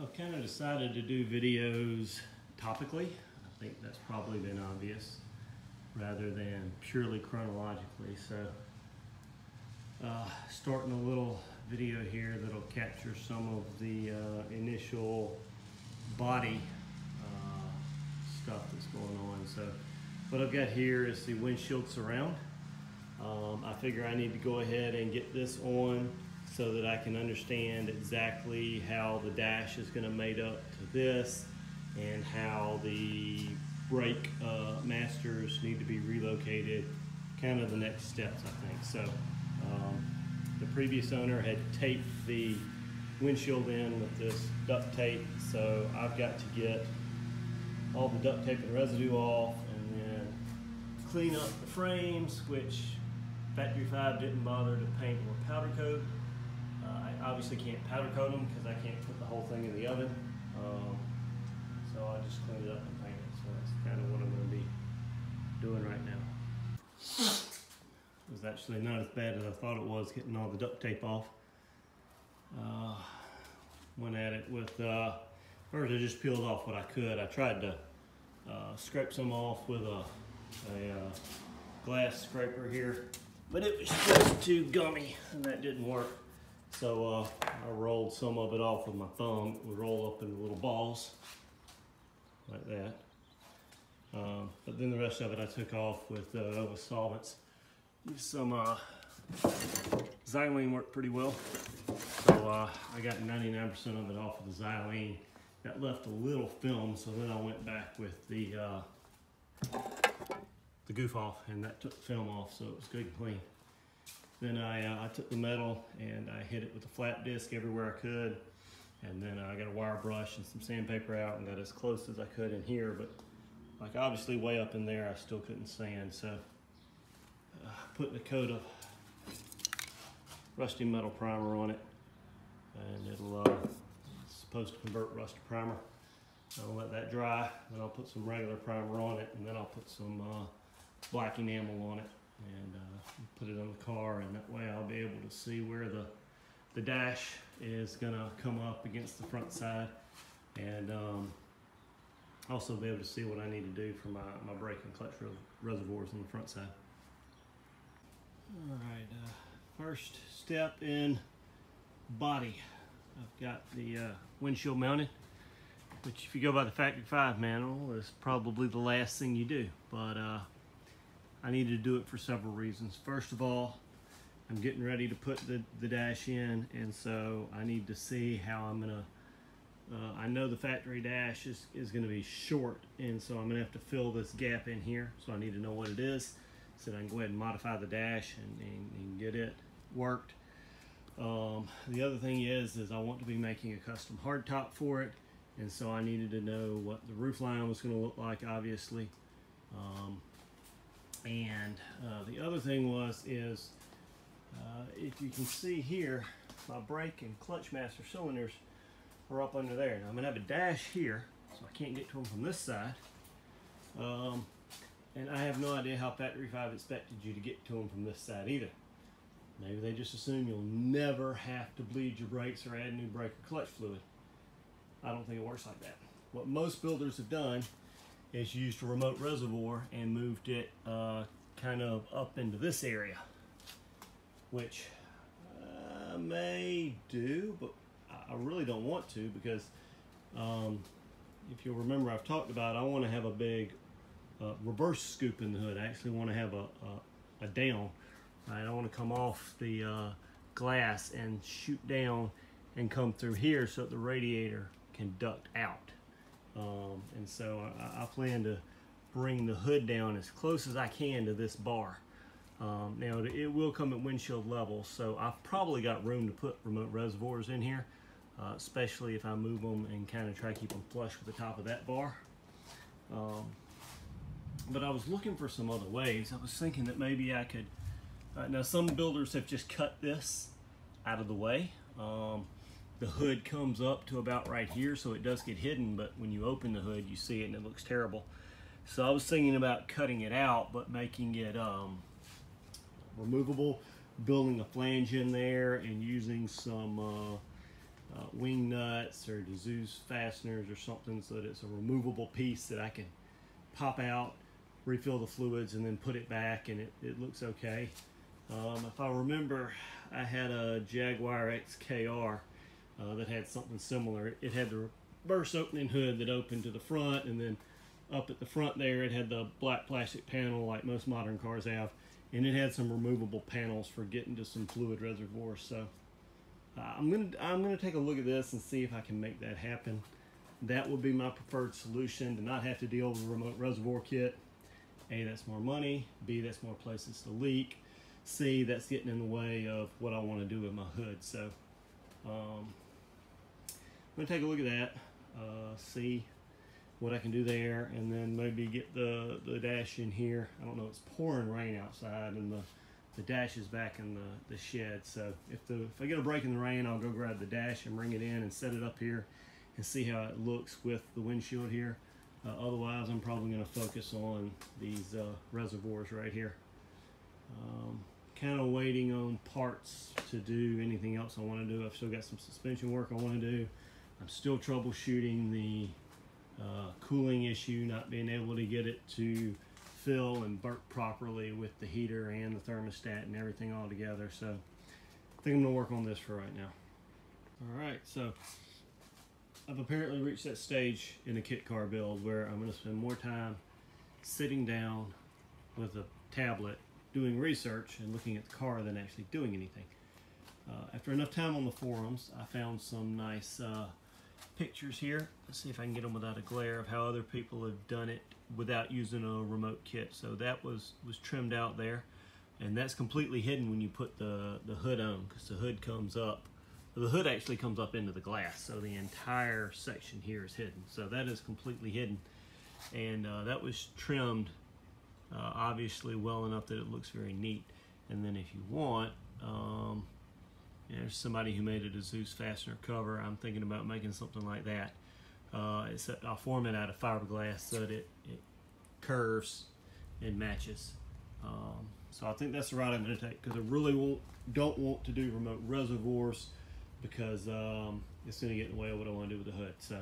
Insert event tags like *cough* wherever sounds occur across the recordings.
I've kind of decided to do videos topically. I think that's probably been obvious rather than purely chronologically. So uh, starting a little video here that'll capture some of the uh, initial body uh, stuff that's going on. So what I've got here is the windshield surround. Um, I figure I need to go ahead and get this on so that I can understand exactly how the dash is going to mate up to this and how the brake uh, masters need to be relocated, kind of the next steps I think. So um, the previous owner had taped the windshield in with this duct tape, so I've got to get all the duct tape and residue off and then clean up the frames, which Factory 5 didn't bother to paint or powder coat. Obviously can't powder coat them because I can't put the whole thing in the oven. Um, so I just cleaned it up and painted it. So that's kind of what I'm going to be doing right now. It was actually not as bad as I thought it was getting all the duct tape off. Uh, went at it with, uh, first I just peeled off what I could. I tried to uh, scrape some off with a, a uh, glass scraper here, but it was just too gummy and that didn't work. So uh, I rolled some of it off with my thumb. It would roll up into little balls like that. Um, but then the rest of it I took off with, uh, solvents. Some uh, xylene worked pretty well. So uh, I got 99% of it off of the xylene. That left a little film, so then I went back with the uh, the goof off and that took the film off, so it was good and clean. Then I, uh, I took the metal and I hit it with a flat disc everywhere I could. And then I got a wire brush and some sandpaper out and got as close as I could in here. But like obviously way up in there, I still couldn't sand. So uh, putting a coat of rusty metal primer on it. And it'll, uh, it's supposed to convert rust to primer. I'll let that dry, then I'll put some regular primer on it, and then I'll put some uh, black enamel on it and uh, put it on the car and that way I'll be able to see where the the dash is gonna come up against the front side and um, also be able to see what I need to do for my, my brake and clutch reservoirs on the front side. All right, uh, first step in body. I've got the uh, windshield mounted, which if you go by the Factory 5 manual is probably the last thing you do. But uh, I needed to do it for several reasons. First of all, I'm getting ready to put the, the dash in, and so I need to see how I'm gonna, uh, I know the factory dash is, is gonna be short, and so I'm gonna have to fill this gap in here, so I need to know what it is, so that I can go ahead and modify the dash and, and, and get it worked. Um, the other thing is, is I want to be making a custom hardtop for it, and so I needed to know what the roof line was gonna look like, obviously. Um, and uh, the other thing was is uh, if you can see here, my brake and clutch master cylinders are up under there. Now I'm gonna have a dash here, so I can't get to them from this side. Um, and I have no idea how Factory 5 expected you to get to them from this side either. Maybe they just assume you'll never have to bleed your brakes or add new brake or clutch fluid. I don't think it works like that. What most builders have done is used a remote reservoir and moved it uh, kind of up into this area, which I may do, but I really don't want to because um, if you'll remember, I've talked about I want to have a big uh, reverse scoop in the hood. I actually want to have a, a, a down. Right? I want to come off the uh, glass and shoot down and come through here so that the radiator can duct out. Um, and so I, I, plan to bring the hood down as close as I can to this bar. Um, now it will come at windshield level, so I've probably got room to put remote reservoirs in here, uh, especially if I move them and kind of try to keep them flush with the top of that bar. Um, but I was looking for some other ways. I was thinking that maybe I could, uh, now some builders have just cut this out of the way. Um, the hood comes up to about right here so it does get hidden but when you open the hood you see it and it looks terrible so I was thinking about cutting it out but making it um, removable building a flange in there and using some uh, uh, wing nuts or Dzus fasteners or something so that it's a removable piece that I can pop out, refill the fluids, and then put it back and it, it looks okay. Um, if I remember, I had a Jaguar XKR uh, that had something similar. It had the reverse opening hood that opened to the front, and then up at the front there, it had the black plastic panel like most modern cars have, and it had some removable panels for getting to some fluid reservoirs. So uh, I'm gonna I'm gonna take a look at this and see if I can make that happen. That would be my preferred solution to not have to deal with a remote reservoir kit. A, that's more money. B, that's more places to leak. C, that's getting in the way of what I want to do with my hood. So um, I'm gonna take a look at that, uh, see what I can do there, and then maybe get the the dash in here. I don't know. It's pouring rain outside, and the the dash is back in the, the shed. So if the if I get a break in the rain, I'll go grab the dash and bring it in and set it up here, and see how it looks with the windshield here. Uh, otherwise, I'm probably to focus on these uh, reservoirs right here. Um, kind of waiting on parts to do anything else I want to do. I've still got some suspension work I want to do. I'm still troubleshooting the uh, cooling issue, not being able to get it to fill and burp properly with the heater and the thermostat and everything all together. So I think I'm gonna work on this for right now. All right, so I've apparently reached that stage in the kit car build where I'm gonna spend more time sitting down with a tablet doing research and looking at the car than actually doing anything. Uh, after enough time on the forums, I found some nice uh, pictures here. Let's see if I can get them without a glare of how other people have done it without using a remote kit. So that was, was trimmed out there. And that's completely hidden when you put the, the hood on because the hood comes up. The hood actually comes up into the glass. So the entire section here is hidden. So that is completely hidden. And uh, that was trimmed uh, obviously well enough that it looks very neat. And then if you want, um, there's somebody who made it a Dzus fastener cover. I'm thinking about making something like that. Uh, I'll form it out of fiberglass so that it, it curves and matches. Um, so I think that's the route I'm going to take because I really won't, don't want to do remote reservoirs because um, it's going to get in the way of what I want to do with the hood. So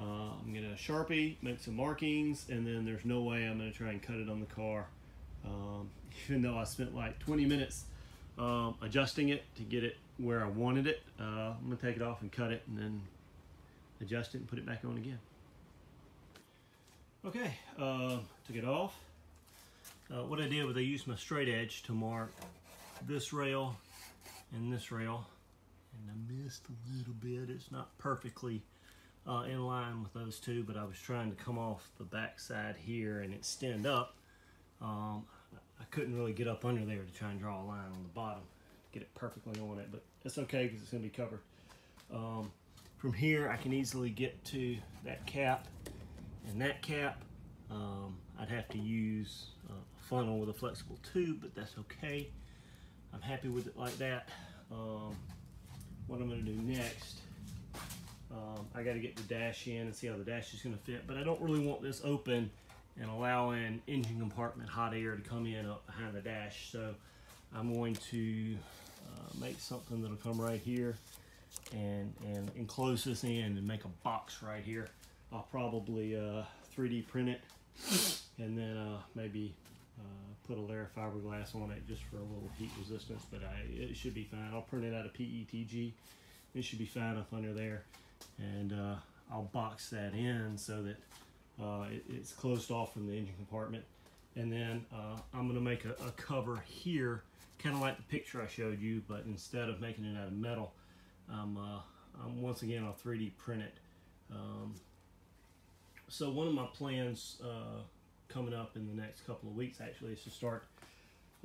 uh, I'm going to Sharpie, make some markings, and then there's no way I'm going to try and cut it on the car. Um, *laughs* even though I spent like 20 minutes um, adjusting it to get it where I wanted it. Uh, I'm gonna take it off and cut it and then adjust it and put it back on again. Okay, uh, took it off. Uh, what I did was I used my straight edge to mark this rail and this rail. And I missed a little bit. It's not perfectly uh, in line with those two, but I was trying to come off the back side here and extend up. Um, I couldn't really get up under there to try and draw a line on the bottom get it perfectly on it, but it's okay because it's going to be covered. Um, from here, I can easily get to that cap, and that cap, um, I'd have to use a funnel with a flexible tube, but that's okay. I'm happy with it like that. Um, what I'm going to do next, um, I got to get the dash in and see how the dash is going to fit, but I don't really want this open and allowing engine compartment hot air to come in up behind the dash. So I'm going to uh, make something that'll come right here and, and enclose this in and make a box right here. I'll probably uh, 3D print it and then uh, maybe uh, put a layer of fiberglass on it just for a little heat resistance, but I, it should be fine. I'll print it out of PETG. It should be fine up under there. And uh, I'll box that in so that uh, it, it's closed off from the engine compartment. And then I'm gonna make a, a cover here kind of like the picture I showed you, but instead of making it out of metal, I'm, uh, I'm once again I'll 3D print it. Um, so one of my plans uh, coming up in the next couple of weeks actually is to start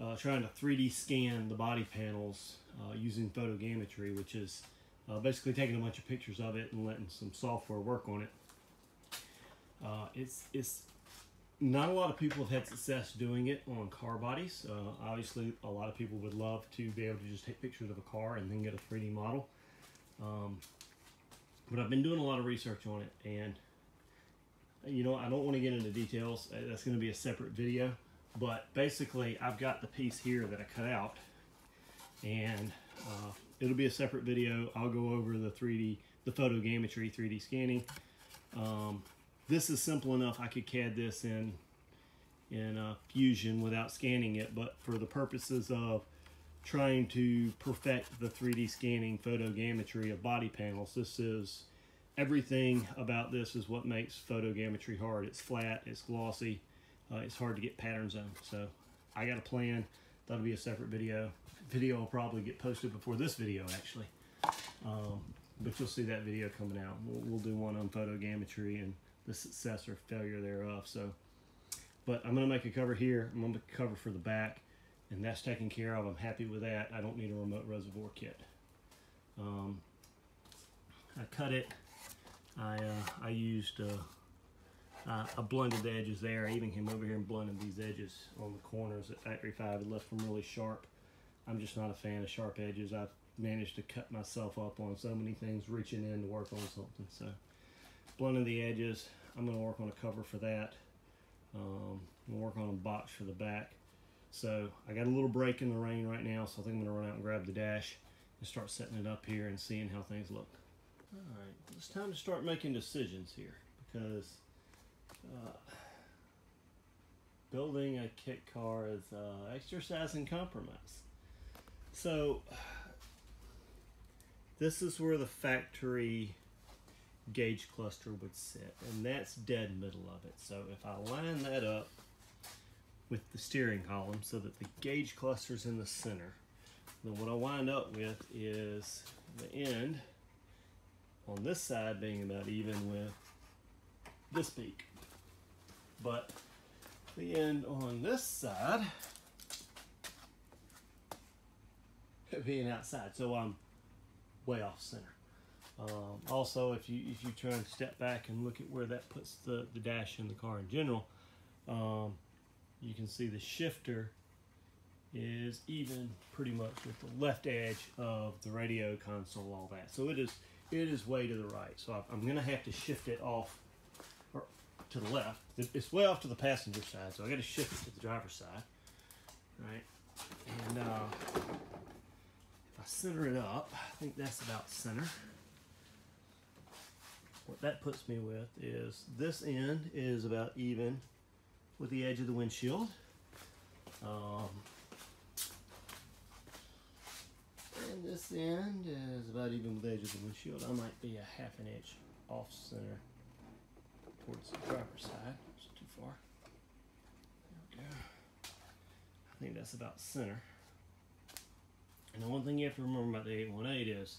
uh, trying to 3D scan the body panels uh, using photogrammetry, which is uh, basically taking a bunch of pictures of it and letting some software work on it. Uh, it's it's not a lot of people have had success doing it on car bodies. Uh, obviously, a lot of people would love to be able to just take pictures of a car and then get a 3D model. Um, but I've been doing a lot of research on it, and you know, I don't want to get into details. Uh, that's going to be a separate video. But basically, I've got the piece here that I cut out, and uh, it'll be a separate video. I'll go over the 3D, the photogrammetry 3D scanning. Um, this is simple enough. I could CAD this in in uh, Fusion without scanning it, but for the purposes of trying to perfect the 3D scanning photogrammetry of body panels, this is everything about this is what makes photogrammetry hard. It's flat, it's glossy, uh, it's hard to get patterns on. So I got a plan. That'll be a separate video. Video will probably get posted before this video actually. Um, but you'll see that video coming out. We'll, we'll do one on photogrammetry and the success or failure thereof. So, but I'm gonna make a cover here. I'm gonna make a cover for the back and that's taken care of. I'm happy with that. I don't need a remote reservoir kit. Um, I cut it. I uh, I used uh, uh, I blended the edges there. I even came over here and blended these edges on the corners at Factory 5 and left them really sharp. I'm just not a fan of sharp edges. I've managed to cut myself up on so many things reaching in to work on something. So blending the edges. I'm going to work on a cover for that. Um, I'm going to work on a box for the back. So I got a little break in the rain right now, so I think I'm going to run out and grab the dash and start setting it up here and seeing how things look. All right, it's time to start making decisions here because uh, building a kit car is uh, exercise and compromise. So this is where the factory gauge cluster would sit, and that's dead middle of it. So if I line that up with the steering column so that the gauge cluster's in the center, then what I wind up with is the end on this side being about even with this peak. But the end on this side being outside, so I'm way off center. Um, also, if you if you try and step back and look at where that puts the, the dash in the car in general, um, you can see the shifter is even pretty much with the left edge of the radio console, all that. So it is it is way to the right. So I'm going to have to shift it off or to the left. It's way off to the passenger side, so I got to shift it to the driver's side. Right, and uh, if I center it up, I think that's about center. What that puts me with is this end is about even with the edge of the windshield. Um, and this end is about even with the edge of the windshield. I might be a half an inch off center towards the driver's side. It's too far. There we go. I think that's about center. And the one thing you have to remember about the 818 is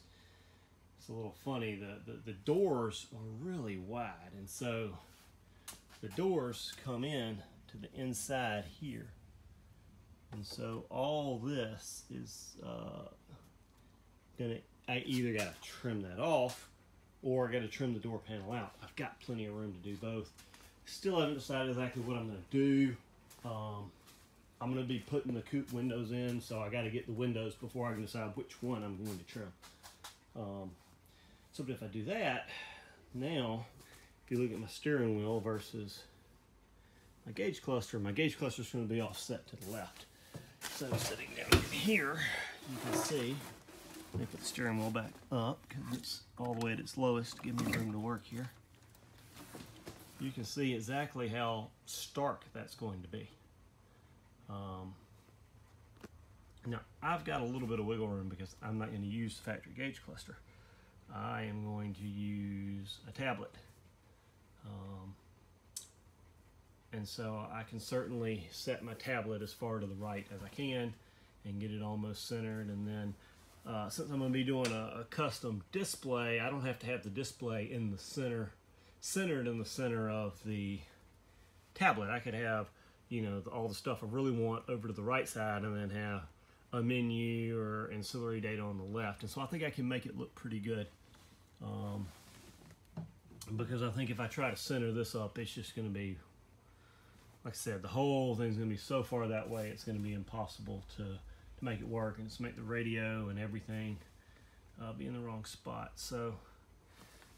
it's a little funny. The, the, the doors are really wide. And so the doors come in to the inside here. And so all this is uh, gonna, I either gotta trim that off or I gotta trim the door panel out. I've got plenty of room to do both. Still haven't decided exactly what I'm gonna do. Um, I'm gonna be putting the coupe windows in, so I gotta get the windows before I can decide which one I'm going to trim. Um, so if I do that, now, if you look at my steering wheel versus my gauge cluster, my gauge cluster is going to be offset to the left. So sitting down here, you can see, let me put the steering wheel back up because it's all the way at its lowest give me room to work here. You can see exactly how stark that's going to be. Um, now, I've got a little bit of wiggle room because I'm not going to use the factory gauge cluster. I am going to use a tablet. Um, and so I can certainly set my tablet as far to the right as I can and get it almost centered. And then uh, since I'm going to be doing a, a, custom display I don't have to have the display in the center centered in the center of the tablet. I could have you know all the stuff I really want over to the right side and then have a menu or ancillary data on the left. And so I think I can make it look pretty good um, because I think if I try to center this up it's just going to be like I said, the whole thing's going to be so far that way, it's going to be impossible to, to make it work and to make the radio and everything uh, be in the wrong spot. So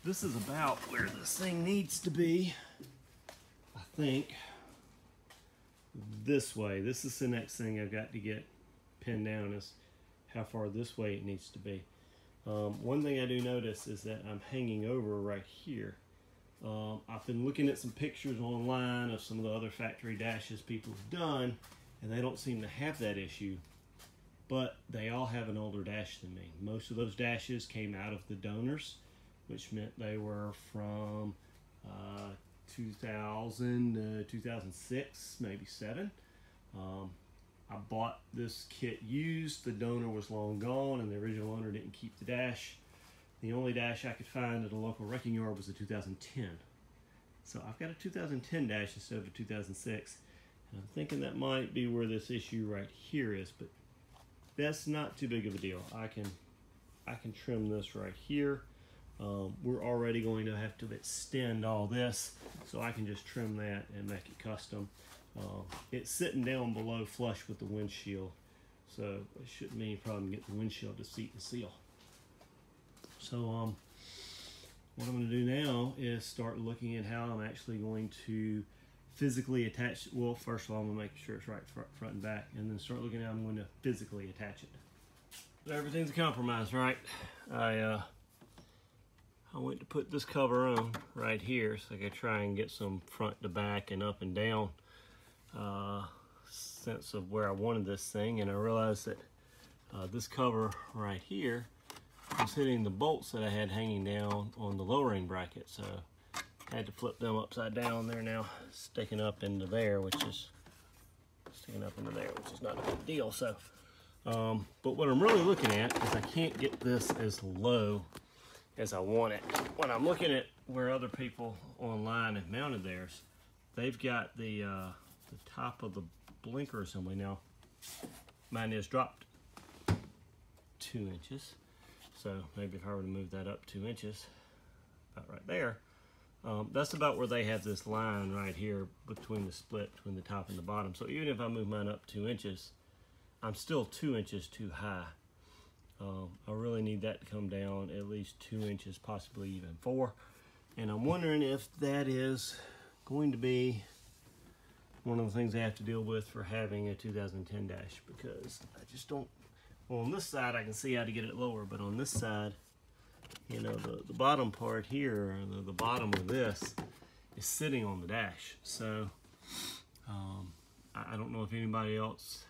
this is about where this thing needs to be. I think this way. This is the next thing I've got to get pinned down is how far this way it needs to be. Um, one thing I do notice is that I'm hanging over right here. Um, I've been looking at some pictures online of some of the other factory dashes people have done, and they don't seem to have that issue, but they all have an older dash than me. Most of those dashes came out of the donors, which meant they were from uh, 2000 to 2006, maybe seven. Um, I bought this kit used. The donor was long gone, and the original owner didn't keep the dash. The only dash I could find at a local wrecking yard was a 2010. So I've got a 2010 dash instead of a 2006. And I'm thinking that might be where this issue right here is, but that's not too big of a deal. I can I can trim this right here. Um, we're already going to have to extend all this, so I can just trim that and make it custom. Uh, it's sitting down below flush with the windshield, so it shouldn't be any problem get the windshield to seat and seal. So um, what I'm going to do now is start looking at how I'm actually going to physically attach, well first of all I'm going to make sure it's right front, and back, and then start looking at how I'm going to physically attach it. Everything's a compromise, right? I uh, I went to put this cover on right here so I could try and get some front to back and up and down uh, sense of where I wanted this thing and I realized that uh, this cover right here was hitting the bolts that I had hanging down on the lowering bracket. So I had to flip them upside down. They're now sticking up into there which is sticking up into there which is not a big deal. So um, but what I'm really looking at is I can't get this as low as I want it. When I'm looking at where other people online have mounted theirs, they've got the, uh, the top of the blinker assembly now. Mine is dropped two inches. So maybe if I were to move that up two inches, about right there, um, that's about where they have this line right here between the split between the top and the bottom. So even if I move mine up two inches, I'm still two inches too high. Um, I really need that to come down at least two inches, possibly even four. And I'm wondering if that is going to be one of the things I have to deal with for having a 2010 dash because I just don't, well on this side I can see how to get it lower, but on this side, you know, the, the bottom part here, the, the bottom of this is sitting on the dash. So um, I, I don't know if anybody else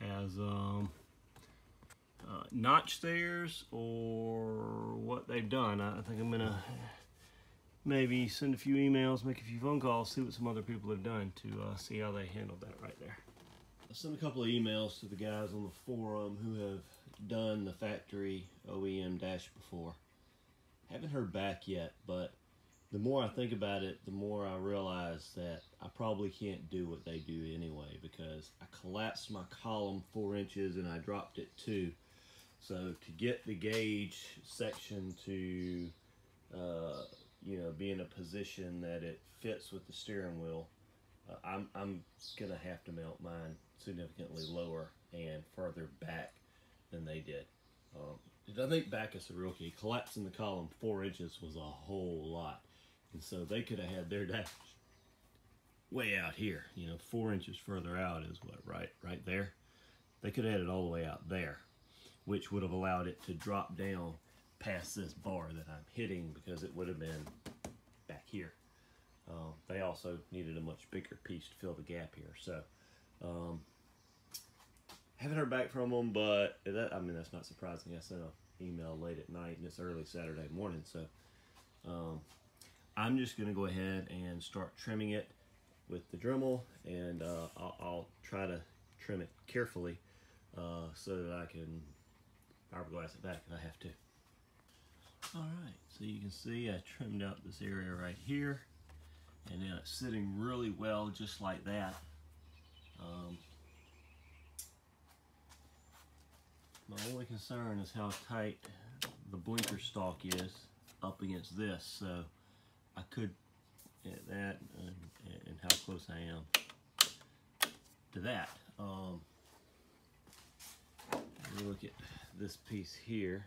has um, uh, notch theirs or what they've done. I, I think I'm gonna maybe send a few emails, make a few phone calls, see what some other people have done to uh, see how they handled that right there. I sent a couple of emails to the guys on the forum who have done the factory OEM dash before. Haven't heard back yet, but the more I think about it, the more I realize that I probably can't do what they do anyway because I collapsed my column four inches and I dropped it two. So to get the gauge section to, uh, you know, be in a position that it fits with the steering wheel, uh, I'm, I'm gonna have to mount mine significantly lower and further back than they did. Um, I think back is the real key. Collapsing the column four inches was a whole lot. And so they could have had their dash way out here, you know, four inches further out is what, right, right there? They could have had it all the way out there which would have allowed it to drop down past this bar that I'm hitting because it would have been back here. Uh, they also needed a much bigger piece to fill the gap here. So, um, haven't heard back from them, but that, I mean, that's not surprising. I sent an email late at night and it's early Saturday morning. So, um, I'm just going to go ahead and start trimming it with the Dremel and uh, I'll, I'll, try to trim it carefully uh, so that I can fiberglass it back if I have to. Alright, so you can see I trimmed out this area right here and then it's sitting really well just like that. Um, my only concern is how tight the blinker stalk is up against this so I could get that and, and how close I am to that. Um, look at this piece here,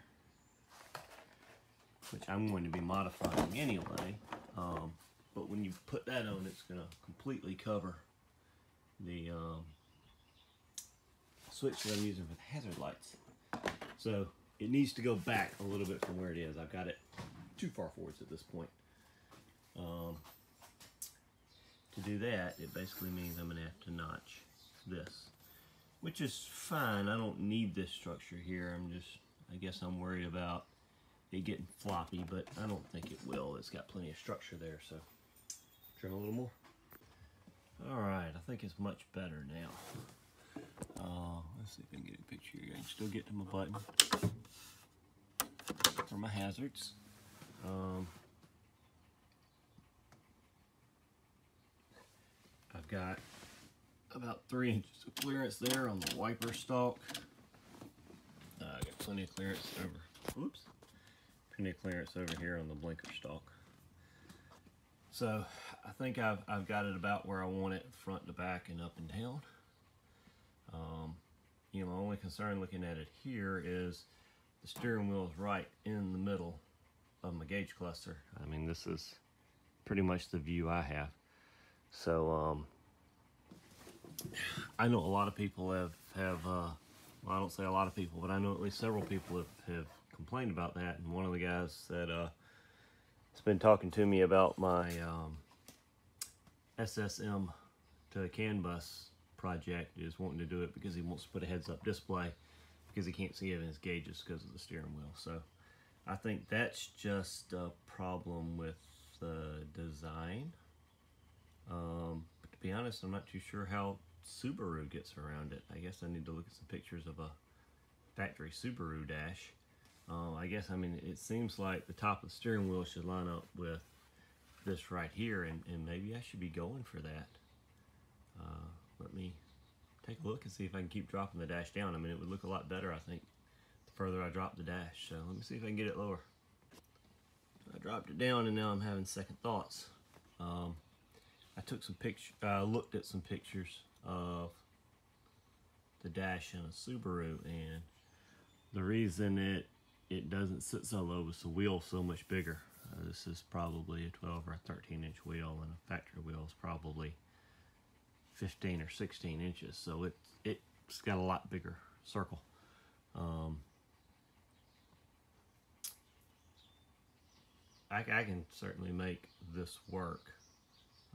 which I'm going to be modifying anyway. Um, but when you put that on, it's going to completely cover the um, switch that I'm using for the hazard lights. So it needs to go back a little bit from where it is. I've got it too far forwards at this point. Um, to do that, it basically means I'm gonna have to notch this, which is fine. I don't need this structure here. I'm just, I guess I'm worried about it getting floppy, but I don't think it will. It's got plenty of structure there, so trim a little more. All right, I think it's much better now. Uh, let's see if I can get a picture here. I can still get to my button for my hazards. Um, I've got about three inches of clearance there on the wiper stalk. Uh, I got plenty of clearance over, oops, plenty clearance over here on the blinker stalk. So I think I've, I've got it about where I want it front to back and up and down. Um, you know, my only concern looking at it here is the steering wheel is right in the middle of my gauge cluster. I mean, this is pretty much the view I have. So, um, I know a lot of people have, have uh, well, I don't say a lot of people, but I know at least several people have, have complained about that. And one of the guys that uh, has been talking to me about my um, SSM to CAN bus project is wanting to do it because he wants to put a heads-up display because he can't see it in his gauges because of the steering wheel. So I think that's just a problem with the design. Um, but to be honest, I'm not too sure how Subaru gets around it. I guess I need to look at some pictures of a factory Subaru dash. Uh, I guess, I mean, it seems like the top of the steering wheel should line up with this right here, and, and maybe I should be going for that. Uh, let me take a look and see if I can keep dropping the dash down. I mean, it would look a lot better, I think, the further I drop the dash. So let me see if I can get it lower. I dropped it down, and now I'm having second thoughts. Um, I took some pictures, uh, looked at some pictures of the dash in a Subaru, and the reason it it doesn't sit so low is the wheel so much bigger. Uh, this is probably a 12 or a 13 inch wheel, and a factory wheel is probably 15 or 16 inches, so it, it's got a lot bigger circle. Um, I, I, can certainly make this work,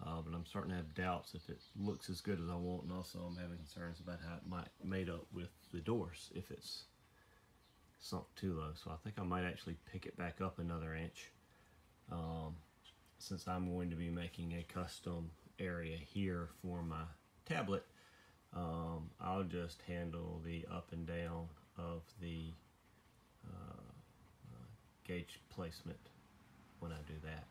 uh, but I'm starting to have doubts if it looks as good as I want, and also I'm having concerns about how it might made up with the doors if it's sunk too low. So I think I might actually pick it back up another inch um, since I'm going to be making a custom area here for my tablet, um, I'll just handle the up and down of the uh, uh, gauge placement when I do that.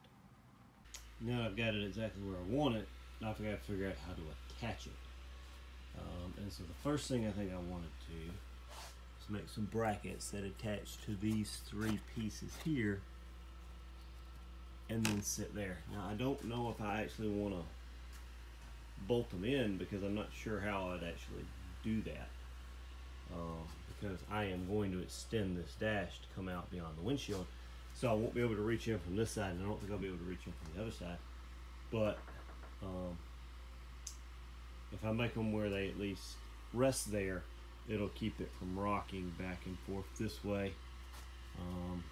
Now I've got it exactly where I want it, now I've got to figure out how to attach it. Um, and so the first thing I think I want to do is make some brackets that attach to these three pieces here and then sit there. Now I don't know if I actually want to bolt them in because I'm not sure how I'd actually do that. Uh, because I am going to extend this dash to come out beyond the windshield. So I won't be able to reach in from this side and I don't think I'll be able to reach in from the other side. But um, if I make them where they at least rest there, it'll keep it from rocking back and forth this way. Um,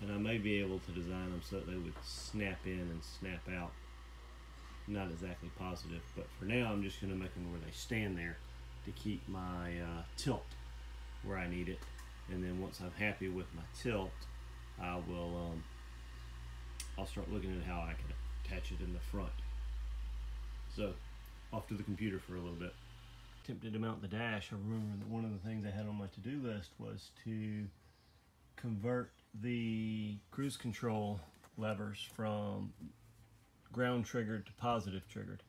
and I may be able to design them so that they would snap in and snap out not exactly positive, but for now I'm just going to make them where they stand there to keep my uh, tilt where I need it. And then once I'm happy with my tilt, I will um, I'll start looking at how I can attach it in the front. So off to the computer for a little bit. Attempted to mount the dash. I remember that one of the things I had on my to-do list was to convert the cruise control levers from ground triggered to positive triggered.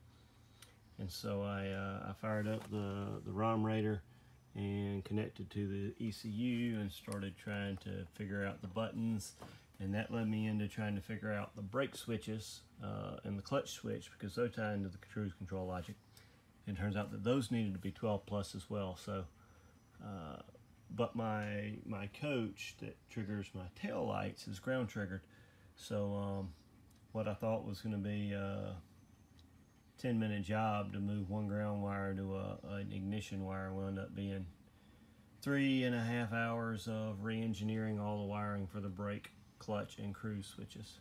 And so I, uh, I fired up the, the RomRaider and connected to the ECU and started trying to figure out the buttons. And that led me into trying to figure out the brake switches uh, and the clutch switch because those tie into the cruise control logic. And turns out that those needed to be 12 plus as well. So, uh, but my my coach that triggers my tail lights is ground triggered. So um, what I thought was going to be a 10 minute job to move one ground wire to a, an ignition wire wound up being three and a half hours of re-engineering all the wiring for the brake, clutch, and cruise switches.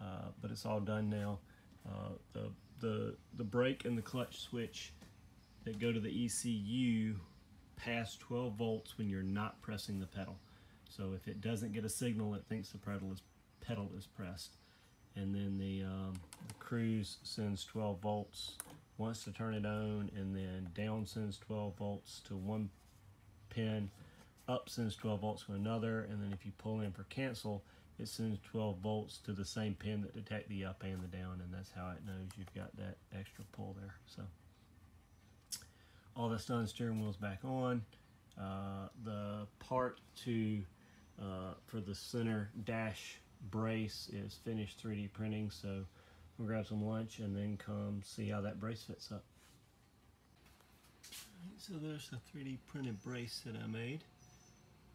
Uh, but it's all done now. Uh, the the the brake and the clutch switch that go to the ECU pass 12 volts when you're not pressing the pedal. So if it doesn't get a signal, it thinks the pedal is pedal is pressed. And then the, um, the cruise sends 12 volts, wants to turn it on, and then down sends 12 volts to one pin, up sends 12 volts to another, and then if you pull in for cancel, it sends 12 volts to the same pin that detect the up and the down, and that's how it knows you've got that extra pull there. So all that's done, steering wheel's back on. Uh, the part to uh, for the center dash brace is finished 3D printing, so we'll grab some lunch and then come see how that brace fits up. So there's the 3D printed brace that I made.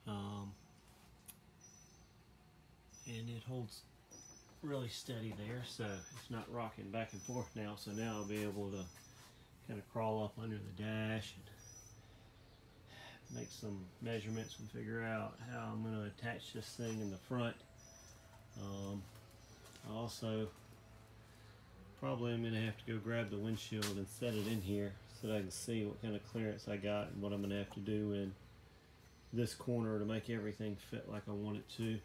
Um, and it holds really steady there, so it's not rocking back and forth now. So now I'll be able to kind of crawl up under the dash and make some measurements and figure out how I'm going to attach this thing in the front. Um, also, probably I'm going to have to go grab the windshield and set it in here so that I can see what kind of clearance I got and what I'm going to have to do in this corner to make everything fit like I want it to.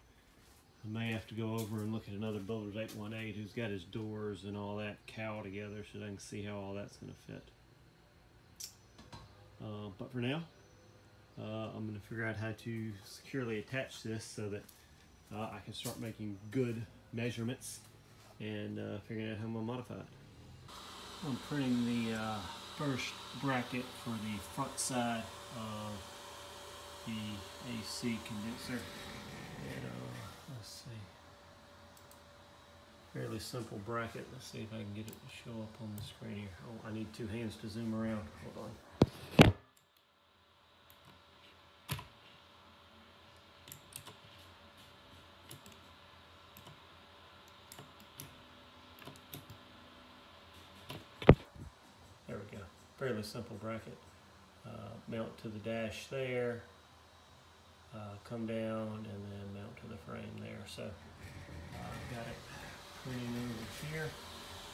I may have to go over and look at another Builder's 818 who's got his doors and all that cow together so I can see how all that's going to fit. Uh, but for now, uh, I'm going to figure out how to securely attach this so that uh, I can start making good measurements and uh, figuring out how I'm going to modify it. I'm printing the uh, first bracket for the front side of the AC condenser. And, uh, let's see. Fairly simple bracket. Let's see if I can get it to show up on the screen here. Oh, I need two hands to zoom around. Hold on. There we go. Fairly simple bracket. Uh, mount to the dash there. Uh, come down and then mount to the frame there. So I've got it printing over here.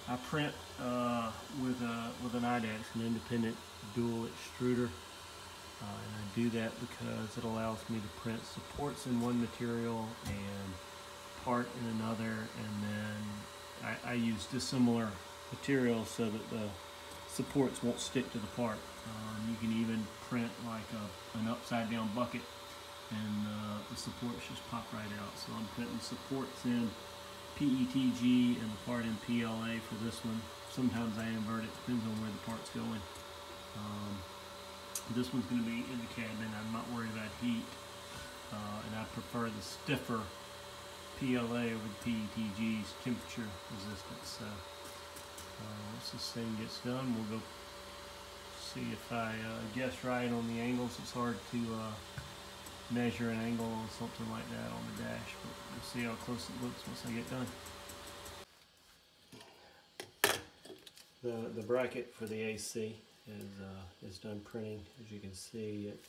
I print uh, with a with an IDEX, an independent dual extruder, uh, and I do that because it allows me to print supports in one material and part in another, and then I, I use dissimilar materials so that the supports won't stick to the part. Um, you can even print like a, an upside down bucket and uh, the supports just pop right out. So I'm putting supports in PETG and the part in PLA for this one. Sometimes I invert it, depends on where the part's going. Um, this one's going to be in the cabin. I'm not worried about heat. Uh, and I prefer the stiffer PLA over the PETG's temperature resistance. So uh, once this thing gets done, we'll go see if I uh, guess right on the angles. It's hard to uh, measure an angle or something like that on the dash, but we'll see how close it looks once I get done. The, the bracket for the AC is, uh, is done printing. As you can see, it,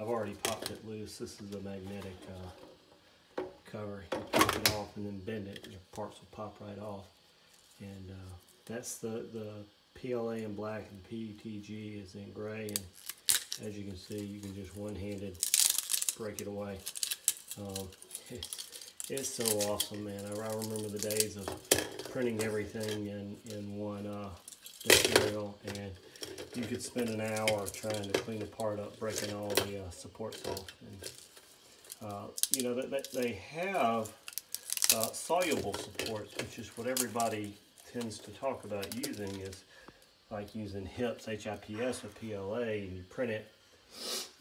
I've already popped it loose. This is a magnetic uh, cover. You pop it off and then bend it, your parts will pop right off. And uh, that's the, the PLA in black and PETG is in gray. And as you can see, you can just one-handed break it away. Um, *laughs* it's, it's so awesome, man. I, I, remember the days of printing everything in, in one uh, material, and you could spend an hour trying to clean the part up, breaking all the uh, supports off. And, uh, you know, that, they have uh, soluble supports, which is what everybody tends to talk about using is like using HIPS, HIPS with PLA, and you print it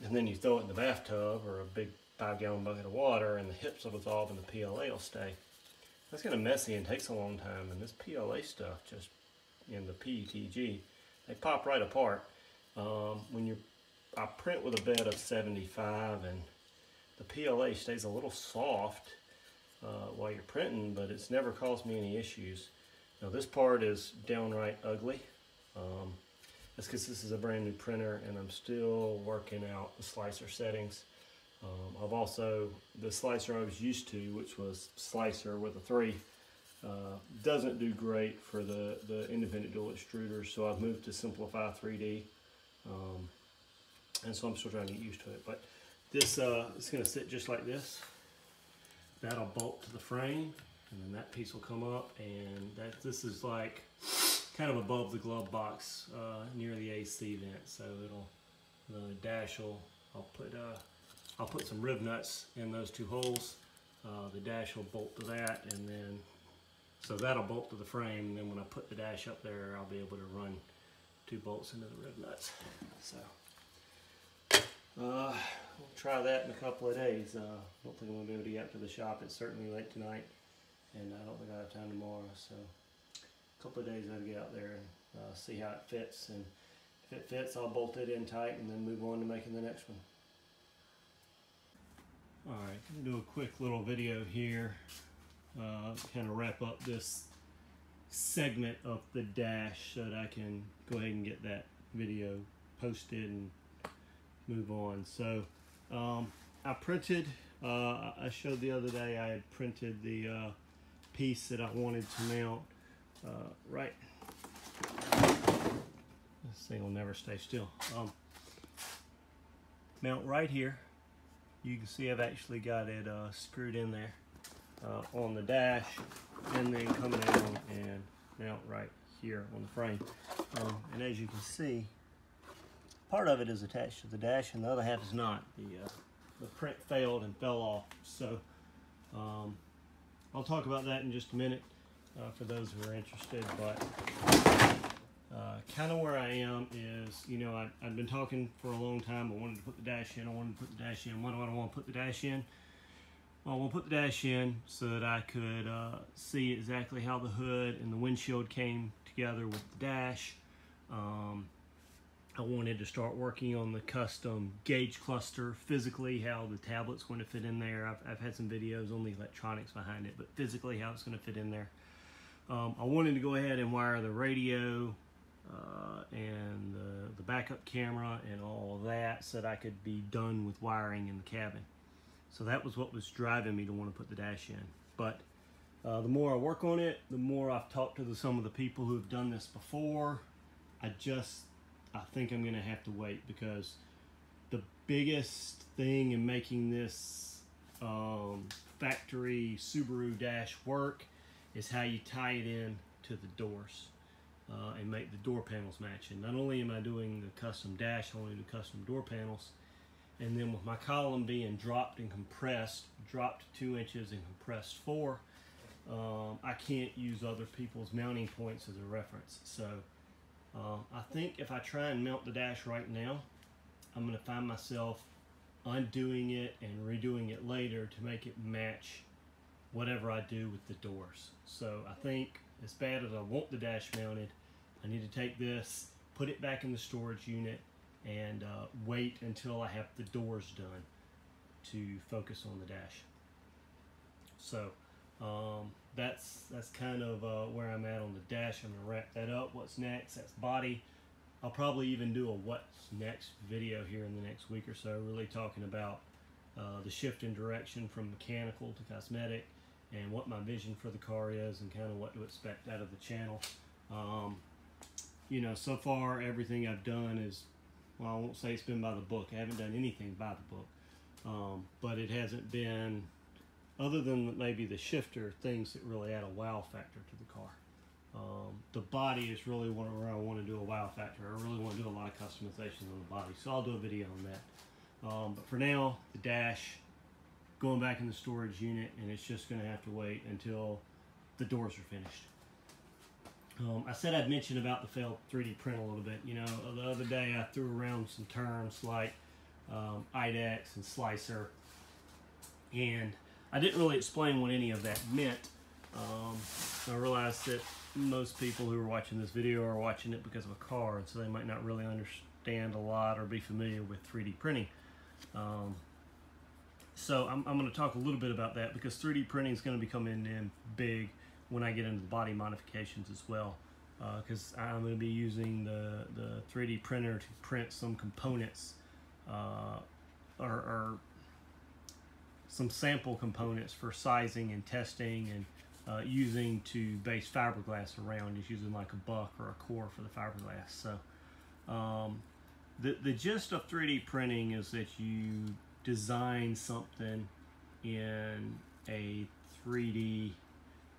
and then you throw it in the bathtub or a big five gallon bucket of water and the HIPS will dissolve and the PLA will stay. That's kind of messy and takes a long time and this PLA stuff just in the PETG, they pop right apart. Um, when you I print with a bed of 75 and the PLA stays a little soft uh, while you're printing, but it's never caused me any issues. Now this part is downright ugly. Um, That's because this is a brand new printer and I'm still working out the slicer settings. Um, I've also, the slicer I was used to, which was slicer with a three, uh, doesn't do great for the, the independent dual extruders, so I've moved to Simplify 3D. Um, and so I'm still trying to get used to it. But this uh, is going to sit just like this. That'll bolt to the frame, and then that piece will come up, and that this is like kind of above the glove box uh, near the AC vent, so it'll the dash will I'll put uh, I'll put some rivnuts in those two holes. Uh, the dash will bolt to that, and then so that'll bolt to the frame. And then when I put the dash up there, I'll be able to run two bolts into the rivnuts. So. Uh, we'll try that in a couple of days. Uh, I don't think I'm to be able to get to the shop. It's certainly late tonight, and I don't think I have time tomorrow. So, couple of days I'll get out there and uh, see how it fits. And if it fits, I'll bolt it in tight and then move on to making the next one. All right, do a quick little video here. Uh, kind of wrap up this segment of the dash so that I can go ahead and get that video posted and move on. So um, I printed, uh, I showed the other day I had printed the uh, piece that I wanted to mount uh, right. This thing will never stay still. Um, mount right here. You can see I've actually got it uh, screwed in there uh, on the dash and then coming down and mount right here on the frame. Um, and as you can see, part of it is attached to the dash and the other half is not. The, uh, the print failed and fell off. So um, I'll talk about that in just a minute uh, for those who are interested. But uh, kind of where I am is, you know, I, have been talking for a long time. I wanted to put the dash in. I wanted to put the dash in. Why do I want to put the dash in? Well, to put the dash in so that I could uh, see exactly how the hood and the windshield came together with the dash. Um, I wanted to start working on the custom gauge cluster physically, how the tablet's going to fit in there. I've, I've had some videos on the electronics behind it, but physically how it's going to fit in there. Um, I wanted to go ahead and wire the radio uh, and the, the backup camera and all that so that I could be done with wiring in the cabin. So that was what was driving me to want to put the dash in. But uh, the more I work on it, the more I've talked to the, some of the people who have done this before. I just I think I'm gonna have to wait because the biggest thing in making this um, factory Subaru dash work is how you tie it in to the doors uh, and make the door panels match. And not only am I doing the custom dash, I only do custom door panels. And then with my column being dropped and compressed, dropped two inches and compressed four, um, I can't use other people's mounting points as a reference. So uh, I think if I try and mount the dash right now, I'm going to find myself undoing it and redoing it later to make it match whatever I do with the doors. So I think as bad as I want the dash mounted, I need to take this, put it back in the storage unit, and uh, wait until I have the doors done to focus on the dash. So um, that's that's kind of uh, where I'm at on the dash. I'm gonna wrap that up. What's next? That's body. I'll probably even do a what's next video here in the next week or so, really talking about uh, the shift in direction from mechanical to cosmetic and what my vision for the car is and kind of what to expect out of the channel. Um, you know, so far everything I've done is, well, I won't say it's been by the book. I haven't done anything by the book, um, but it hasn't been other than maybe the shifter, things that really add a wow factor to the car. Um, the body is really where I want to do a wow factor. I really want to do a lot of customization on the body, so I'll do a video on that. Um, but for now, the dash, going back in the storage unit, and it's just going to have to wait until the doors are finished. Um, I said I'd mention about the failed 3D print a little bit. You know, the other day I threw around some terms like um, IDEX and slicer, and I didn't really explain what any of that meant. Um, I realized that most people who are watching this video are watching it because of a car, and so they might not really understand a lot or be familiar with 3D printing. Um, so I'm, I'm going to talk a little bit about that because 3D printing is going to be coming in big when I get into the body modifications as well. because uh, I'm going to be using the, the 3D printer to print some components uh, or, or, some sample components for sizing and testing and uh, using to base fiberglass around is using like a buck or a core for the fiberglass. So um, the, the gist of 3D printing is that you design something in a 3D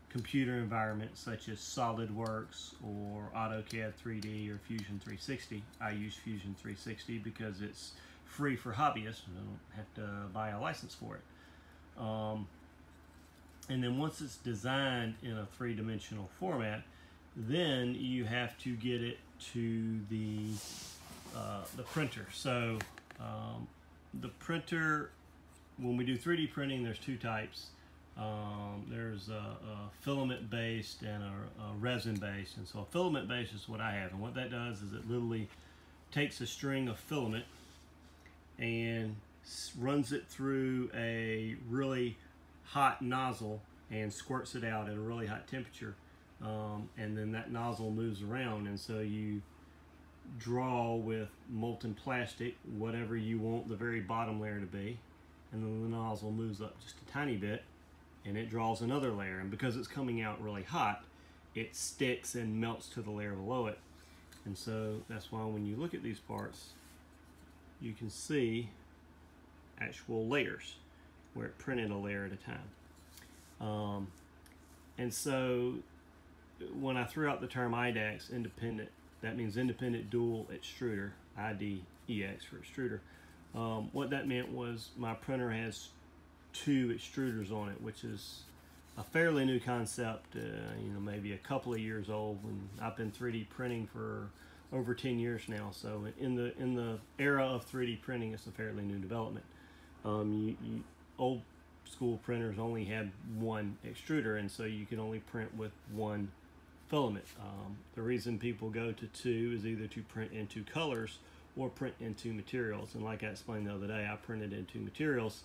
computer environment such as SolidWorks or AutoCAD 3D or Fusion 360. I use Fusion 360 because it's free for hobbyists and I don't have to buy a license for it. Um, and then once it's designed in a three-dimensional format, then you have to get it to the uh, the printer. So um, the printer, when we do 3D printing, there's two types. Um, there's a, a filament based and a, a, resin based. And so a filament based is what I have. And what that does is it literally takes a string of filament and runs it through a really hot nozzle and squirts it out at a really hot temperature. Um, and then that nozzle moves around. And so you draw with molten plastic whatever you want the very bottom layer to be. And then the nozzle moves up just a tiny bit and it draws another layer and because it's coming out really hot it sticks and melts to the layer below it and so that's why when you look at these parts you can see actual layers where it printed a layer at a time um, and so when I threw out the term IDEX, independent that means independent dual extruder IDEX for extruder um, what that meant was my printer has two extruders on it, which is a fairly new concept, uh, you know, maybe a couple of years old. And I've been 3D printing for over 10 years now, so in the in the era of 3D printing, it's a fairly new development. Um, you, you, old school printers only had one extruder, and so you could only print with one filament. Um, the reason people go to two is either to print into colors or print into materials. And like I explained the other day, I printed into materials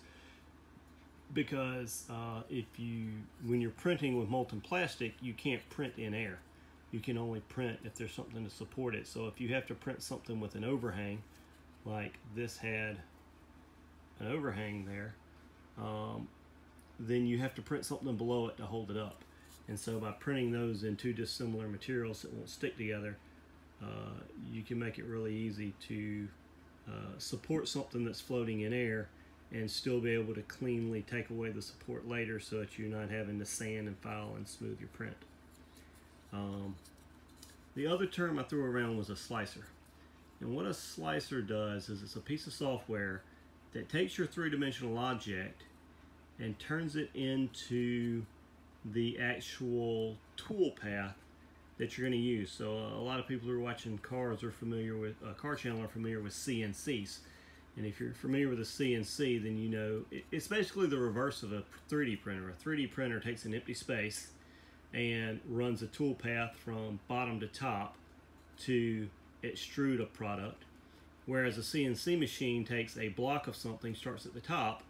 because uh, if you when you're printing with molten plastic you can't print in air you can only print if there's something to support it so if you have to print something with an overhang like this had an overhang there um, then you have to print something below it to hold it up and so by printing those in two dissimilar materials that won't stick together uh, you can make it really easy to uh, support something that's floating in air and still be able to cleanly take away the support later so that you're not having to sand and file and smooth your print. Um, the other term I threw around was a slicer. And what a slicer does is it's a piece of software that takes your three-dimensional object and turns it into the actual tool path that you're going to use. So a lot of people who are watching cars are familiar with, uh, Car Channel are familiar with CNCs. And if you're familiar with a CNC, then you know it's basically the reverse of a 3D printer. A 3D printer takes an empty space and runs a tool path from bottom to top to extrude a product. Whereas a CNC machine takes a block of something, starts at the top,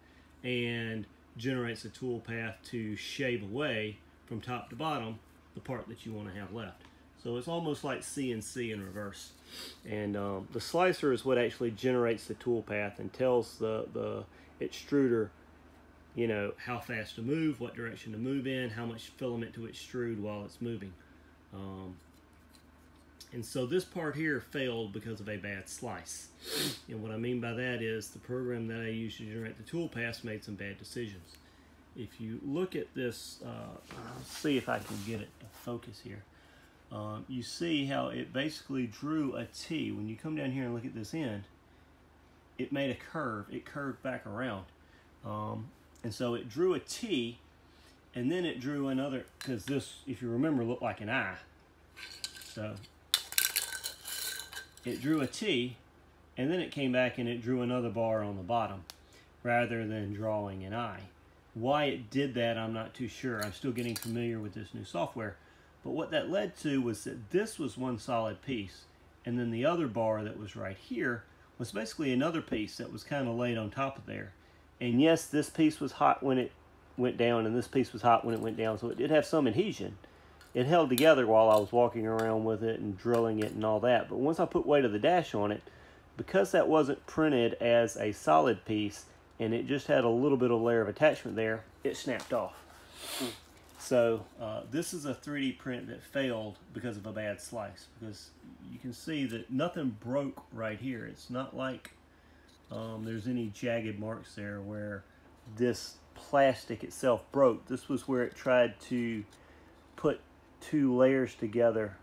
and generates a tool path to shave away from top to bottom the part that you want to have left. So it's almost like CNC in reverse. And um, the slicer is what actually generates the tool path and tells the, the extruder, you know, how fast to move, what direction to move in, how much filament to extrude while it's moving. Um, and so this part here failed because of a bad slice. And what I mean by that is the program that I used to generate the tool paths made some bad decisions. If you look at this, uh, see if I can get it to focus here um, you see how it basically drew a T. When you come down here and look at this end, it made a curve. It curved back around. Um, and so it drew a T, and then it drew another, because this, if you remember, looked like an I. So it drew a T, and then it came back and it drew another bar on the bottom, rather than drawing an I. Why it did that, I'm not too sure. I'm still getting familiar with this new software. But what that led to was that this was one solid piece, and then the other bar that was right here was basically another piece that was kind of laid on top of there. And yes, this piece was hot when it went down, and this piece was hot when it went down, so it did have some adhesion. It held together while I was walking around with it and drilling it and all that. But once I put weight of the dash on it, because that wasn't printed as a solid piece and it just had a little bit of layer of attachment there, it snapped off. So uh, this is a 3D print that failed because of a bad slice because you can see that nothing broke right here. It's not like um, there's any jagged marks there where this plastic itself broke. This was where it tried to put two layers together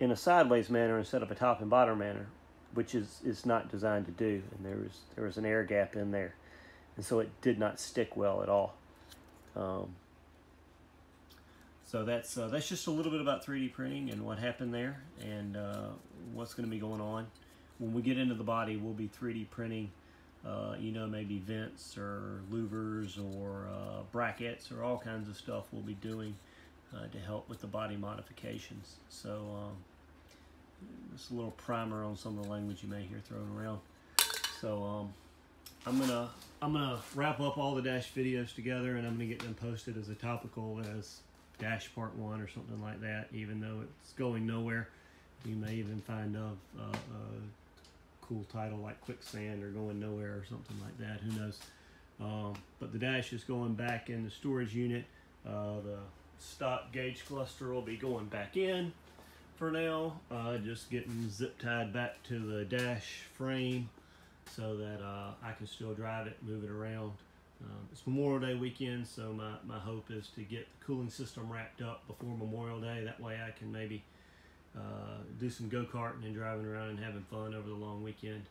in a sideways manner instead of a top and bottom manner, which is, is not designed to do. And there was, there was an air gap in there. And so it did not stick well at all. Um, so that's uh, that's just a little bit about 3D printing and what happened there and uh, what's going to be going on. When we get into the body, we'll be 3D printing, uh, you know, maybe vents or louvers or uh, brackets or all kinds of stuff we'll be doing uh, to help with the body modifications. So um, just a little primer on some of the language you may hear thrown around. So um, I'm gonna I'm gonna wrap up all the dash videos together and I'm gonna get them posted as a topical as dash part one or something like that even though it's going nowhere you may even find a, a, a cool title like quicksand or going nowhere or something like that who knows um, but the dash is going back in the storage unit uh, the stock gauge cluster will be going back in for now uh, just getting zip tied back to the dash frame so that uh, I can still drive it move it around um, it's Memorial Day weekend, so my, my hope is to get the cooling system wrapped up before Memorial Day. That way I can maybe uh, do some go-karting and driving around and having fun over the long weekend.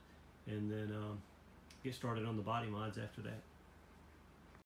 And then um, get started on the body mods after that.